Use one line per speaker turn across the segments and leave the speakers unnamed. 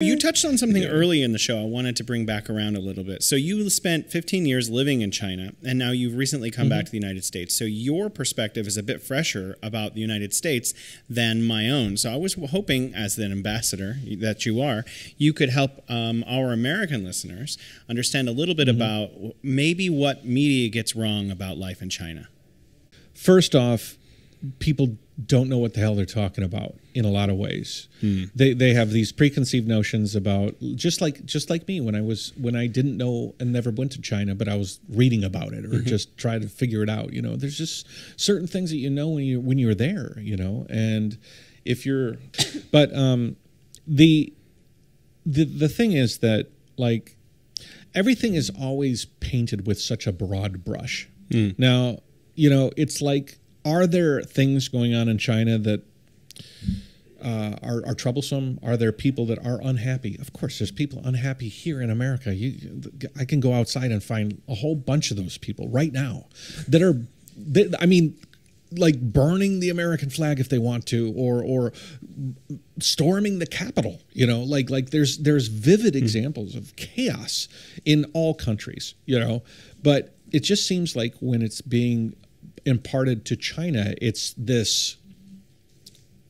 You touched on something early in the show I wanted to bring back around a little bit. So you spent 15 years living in China and now you've recently come back to the United States. So your perspective is a bit fresher about the United States than my own. So I was hoping as an ambassador that you are, you could help um, our American listeners understand a little bit about maybe what media gets wrong about life in China.
First off, people don't know what the hell they're talking about in a lot of ways. Hmm. They they have these preconceived notions about just like just like me when I was when I didn't know and never went to China, but I was reading about it or mm-hmm. just trying to figure it out. You know, there's just certain things that you know when you when you're there. You know, and if you're, but um, the the the thing is that like everything is always painted with such a broad brush. Hmm. Now, you know, it's like, are there things going on in China that uh, are, are troublesome? Are there people that are unhappy? Of course, there's people unhappy here in America. You, I can go outside and find a whole bunch of those people right now that are, that, I mean, like burning the American flag if they want to, or or storming the Capitol. You know, like like there's there's vivid examples of chaos in all countries. You know, but it just seems like when it's being imparted to China, it's this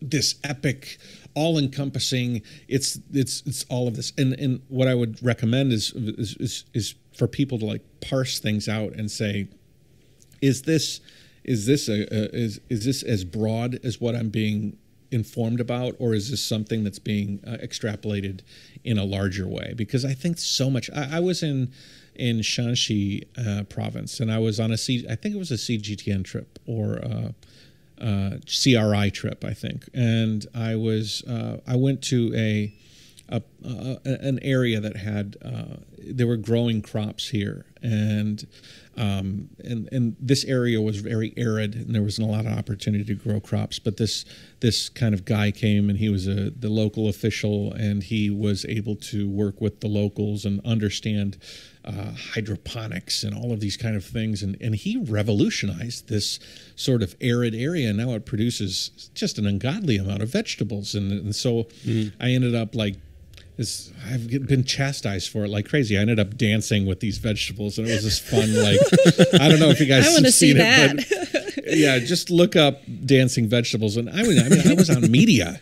this epic all-encompassing it's it's it's all of this. And and what i would recommend is is is, is for people to like parse things out and say is this is this a, a is is this as broad as what i'm being informed about or is this something that's being uh, extrapolated in a larger way? Because i think so much i, I was in in shanxi uh, province. And i was on a C, i think it was a cgtn trip or uh, uh, CRI trip, I think, and I was uh, I went to a, a, a an area that had there were growing crops here, and um, and and this area was very arid, and there wasn't a lot of opportunity to grow crops. But this this kind of guy came, and he was a the local official, and he was able to work with the locals and understand uh, hydroponics and all of these kind of things. And, and he revolutionized this sort of arid area. And now it produces just an ungodly amount of vegetables. And, and so I ended up like, this, I've been chastised for it like crazy. I ended up dancing with these vegetables, and it was this fun. Like, I don't know if you guys
I
have
wanna see
seen it, but yeah, just look up dancing vegetables. And I mean, I mean, I was on media.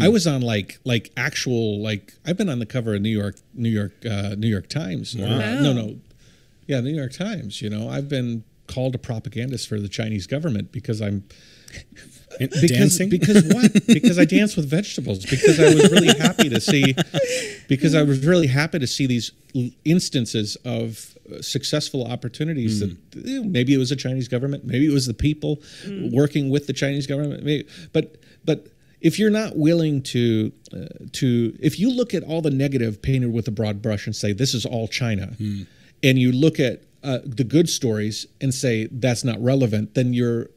I was on like like actual like I've been on the cover of New York New York uh, New York Times. Or-
Wow.
no, no, yeah, New York Times. You know, I've been called a propagandist for the Chinese government because I'm because,
Dancing?
because what? because I dance with vegetables. Because I was really happy to see. Because I was really happy to see these instances of uh, successful opportunities. That eh, maybe it was the Chinese government, maybe it was the people working with the Chinese government. Maybe, but but if you're not willing to uh, to if you look at all the negative painted with a broad brush and say this is all China, and you look at uh, the good stories and say that's not relevant, then you're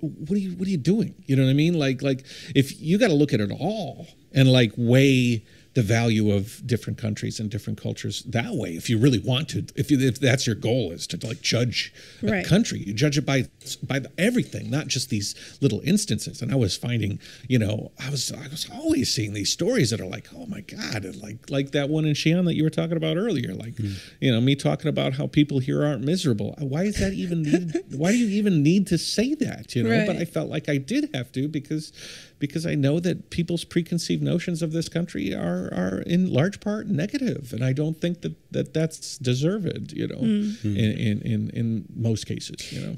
what are you what are you doing? You know what i mean? Like like if you got to look at it all and like weigh the value of different countries and different cultures that way if you really want to if, you, if that's your goal is to like judge a
Right.
country. You judge it by by the, everything not just these little instances. And i was finding you know i was i was always seeing these stories that are like oh my god and like like that one in xi'an that you were talking about earlier like hmm. you know me talking about how people here aren't miserable. Uh, why is that even needed why do you even need to say that you know? But i felt like i did have to because because i know that people's preconceived notions of this country are are in large part negative and i don't think that that that's deserved you know mm. in, in in in most cases you know